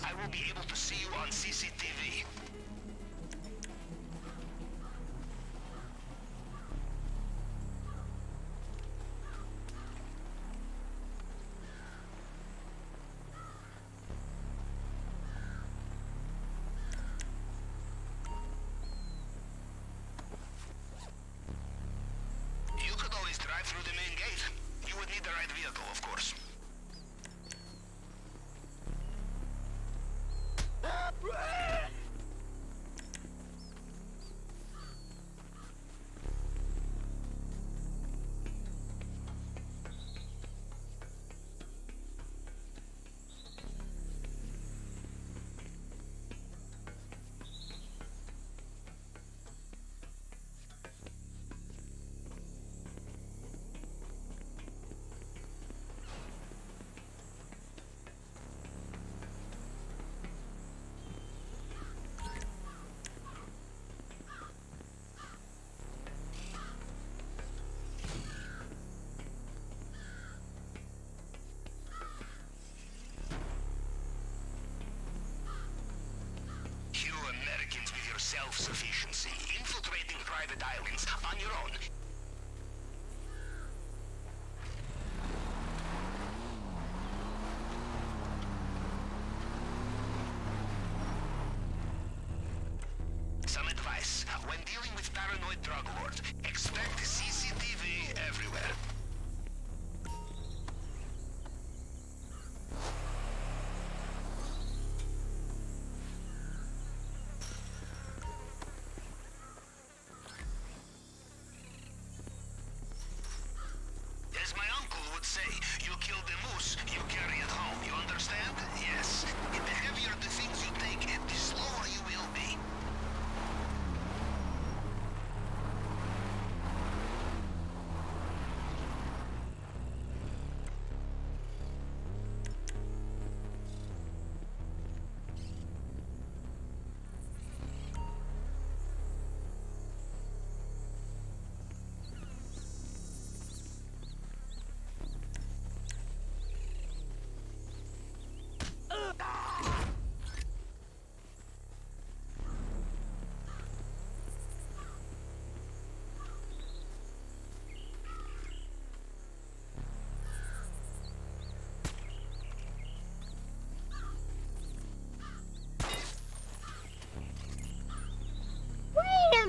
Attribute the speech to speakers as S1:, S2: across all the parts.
S1: I will be able to see you on CCTV. You could always drive through the main gate. You would need the right vehicle, of course. Self-sufficiency, infiltrating private islands on your own. Some advice. When dealing with paranoid drug lords, expect CCTV everywhere. Say, you kill the moose, you carry it home. You understand? Yes.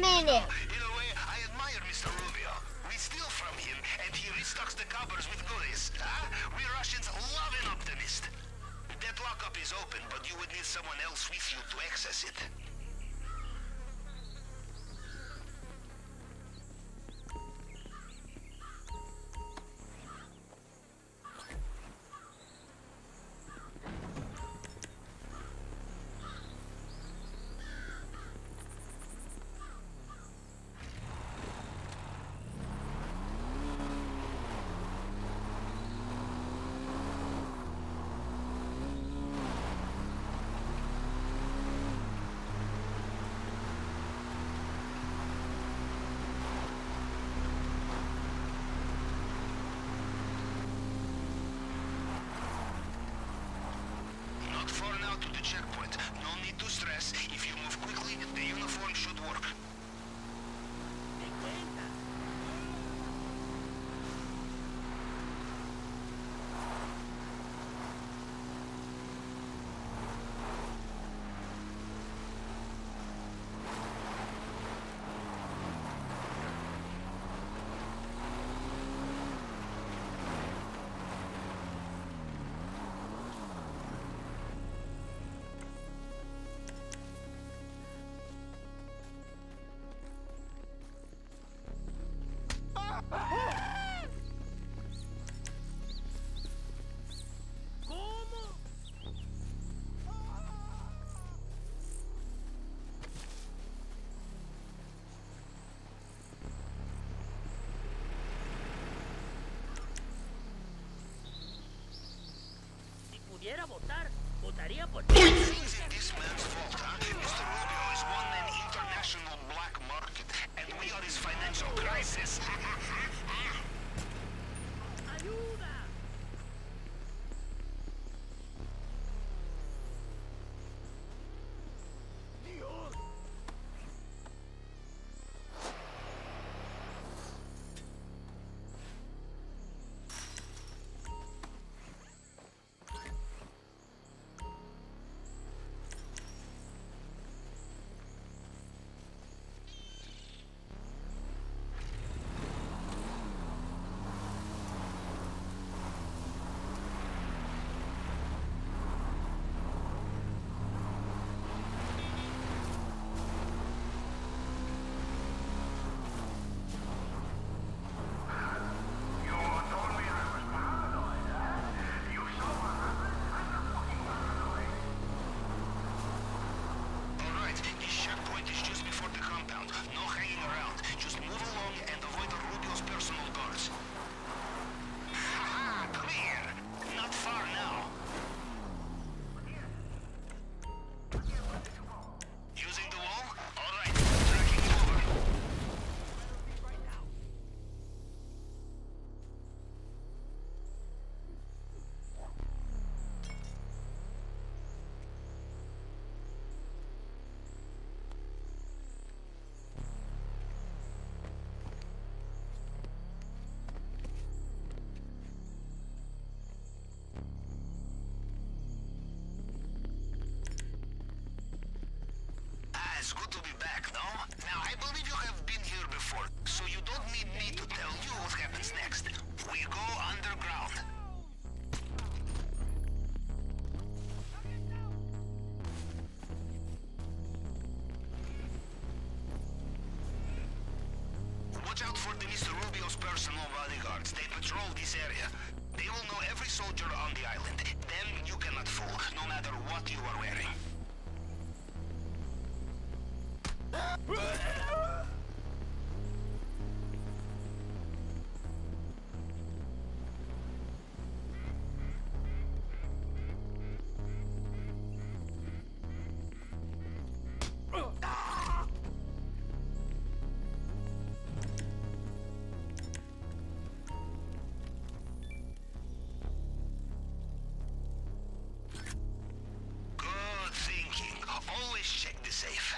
S2: Minute.
S1: In a way, I admire Mr. Rubio. We steal from him, and he restocks the cupboards with goodies. Huh? We Russians love an optimist. That lockup is open, but you would need someone else with you to access it. Pudiera votar, votaría por Things It's good to be back, no? Now, I believe you have
S3: been here before, so you
S1: don't need me to tell you what happens next. We go underground. Watch out for the Mr. Rubio's personal bodyguards.
S3: They
S1: patrol this area. They will know every soldier on the island. Them you cannot fool, no matter what you are wearing. Always check the safe.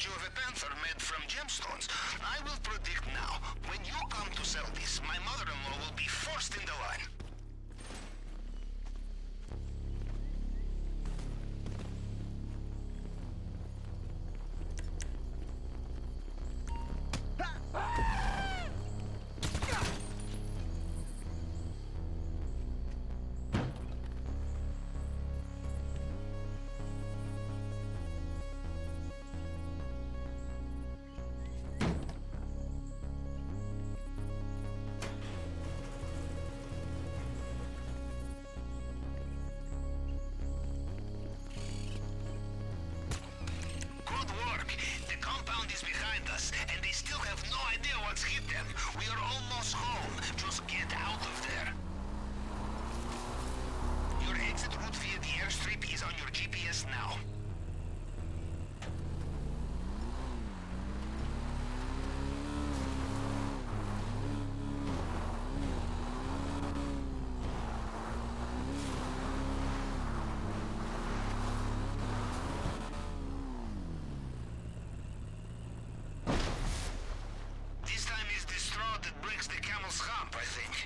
S1: statue of a panther made from gemstones. I will predict now, when you come to sell this, my mother-in-law will be first in the line. I say